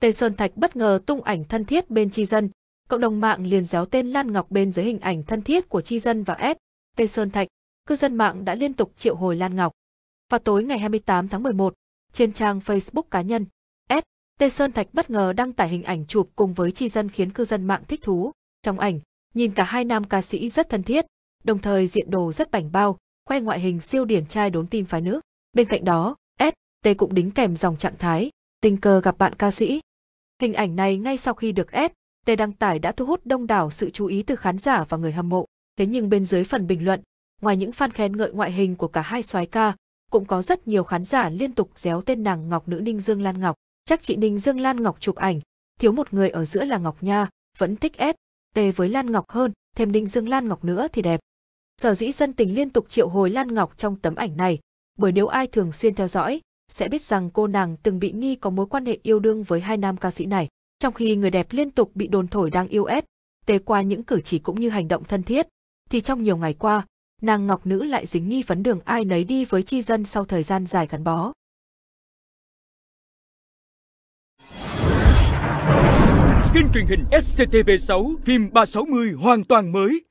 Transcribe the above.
Tề Sơn Thạch bất ngờ tung ảnh thân thiết bên Chi Dân, cộng đồng mạng liền réo tên Lan Ngọc bên dưới hình ảnh thân thiết của Chi Dân và S. Tề Sơn Thạch, cư dân mạng đã liên tục triệu hồi Lan Ngọc. Vào tối ngày 28 tháng 11, trên trang Facebook cá nhân, S. Tề Sơn Thạch bất ngờ đăng tải hình ảnh chụp cùng với Chi Dân khiến cư dân mạng thích thú. Trong ảnh, nhìn cả hai nam ca sĩ rất thân thiết, đồng thời diện đồ rất bảnh bao, khoe ngoại hình siêu điển trai đốn tim phái nữ. Bên cạnh đó, S. Tề cũng đính kèm dòng trạng thái, tình cờ gặp bạn ca sĩ. Hình ảnh này ngay sau khi được ép, tê đăng tải đã thu hút đông đảo sự chú ý từ khán giả và người hâm mộ. Thế nhưng bên dưới phần bình luận, ngoài những fan khen ngợi ngoại hình của cả hai soái ca, cũng có rất nhiều khán giả liên tục réo tên nàng Ngọc nữ Ninh Dương Lan Ngọc. Chắc chị Ninh Dương Lan Ngọc chụp ảnh, thiếu một người ở giữa là Ngọc Nha, vẫn thích ép tê với Lan Ngọc hơn, thêm Ninh Dương Lan Ngọc nữa thì đẹp. Sở dĩ dân tình liên tục triệu hồi Lan Ngọc trong tấm ảnh này, bởi nếu ai thường xuyên theo dõi, sẽ biết rằng cô nàng từng bị nghi có mối quan hệ yêu đương với hai nam ca sĩ này. Trong khi người đẹp liên tục bị đồn thổi đang yêu ép, tề qua những cử chỉ cũng như hành động thân thiết, thì trong nhiều ngày qua, nàng ngọc nữ lại dính nghi vấn đường ai nấy đi với chi dân sau thời gian dài gắn bó. Kênh truyền hình SCTV6 phim 360 hoàn toàn mới